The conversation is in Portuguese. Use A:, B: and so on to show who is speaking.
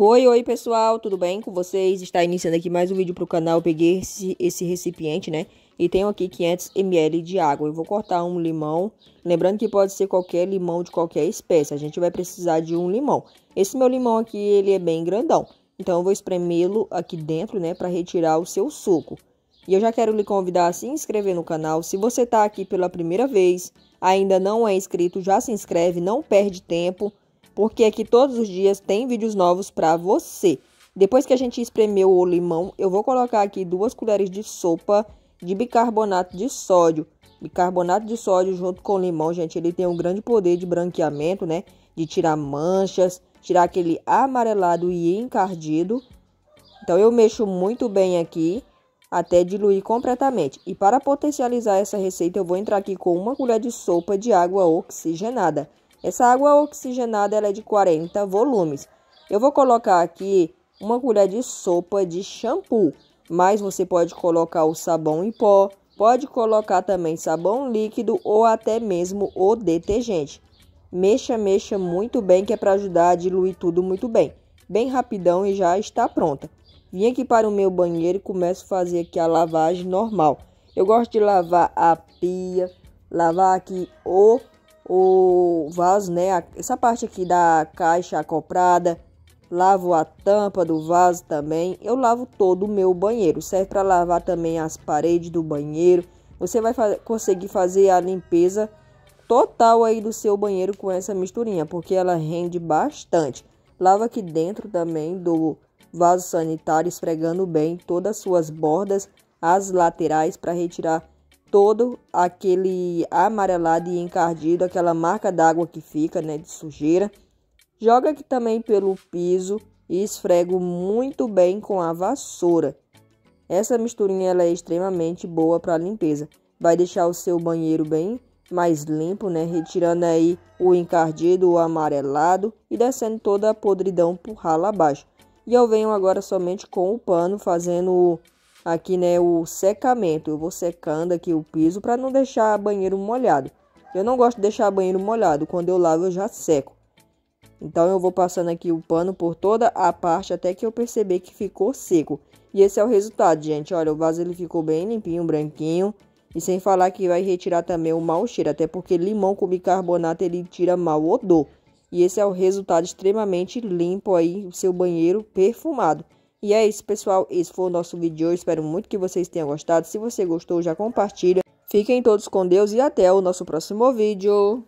A: Oi, oi pessoal, tudo bem com vocês? Está iniciando aqui mais um vídeo para o canal. Eu peguei esse, esse recipiente, né? E tenho aqui 500 ml de água. Eu vou cortar um limão. Lembrando que pode ser qualquer limão de qualquer espécie. A gente vai precisar de um limão. Esse meu limão aqui, ele é bem grandão. Então eu vou espremê-lo aqui dentro, né? Para retirar o seu suco. E eu já quero lhe convidar a se inscrever no canal. Se você está aqui pela primeira vez, ainda não é inscrito, já se inscreve, não perde tempo porque aqui todos os dias tem vídeos novos para você. Depois que a gente espremeu o limão, eu vou colocar aqui duas colheres de sopa de bicarbonato de sódio. Bicarbonato de sódio junto com limão, gente, ele tem um grande poder de branqueamento, né? De tirar manchas, tirar aquele amarelado e encardido. Então eu mexo muito bem aqui até diluir completamente. E para potencializar essa receita, eu vou entrar aqui com uma colher de sopa de água oxigenada. Essa água oxigenada ela é de 40 volumes. Eu vou colocar aqui uma colher de sopa de shampoo, mas você pode colocar o sabão em pó, pode colocar também sabão líquido ou até mesmo o detergente. Mexa, mexa muito bem que é para ajudar a diluir tudo muito bem. Bem rapidão e já está pronta. Vim aqui para o meu banheiro e começo a fazer aqui a lavagem normal. Eu gosto de lavar a pia, lavar aqui o o vaso, né? Essa parte aqui da caixa acoprada. Lavo a tampa do vaso também. Eu lavo todo o meu banheiro. Serve para lavar também as paredes do banheiro. Você vai fa conseguir fazer a limpeza total aí do seu banheiro com essa misturinha, porque ela rende bastante. Lava aqui dentro também do vaso sanitário, esfregando bem todas as suas bordas, as laterais para retirar todo aquele amarelado e encardido, aquela marca d'água que fica, né, de sujeira. Joga aqui também pelo piso e esfrego muito bem com a vassoura. Essa misturinha ela é extremamente boa para limpeza. Vai deixar o seu banheiro bem mais limpo, né? Retirando aí o encardido, o amarelado e descendo toda a podridão por ralo abaixo. E eu venho agora somente com o pano fazendo aqui, né, o secamento. Eu vou secando aqui o piso para não deixar banheiro molhado. Eu não gosto de deixar banheiro molhado, quando eu lavo eu já seco. Então eu vou passando aqui o pano por toda a parte até que eu perceber que ficou seco. E esse é o resultado, gente. Olha, o vaso ele ficou bem limpinho, branquinho. E sem falar que vai retirar também o mau cheiro, até porque limão com bicarbonato ele tira mau odor. E esse é o resultado extremamente limpo aí, o seu banheiro perfumado. E é isso, pessoal. Esse foi o nosso vídeo de hoje. Espero muito que vocês tenham gostado. Se você gostou, já compartilha. Fiquem todos com Deus e até o nosso próximo vídeo.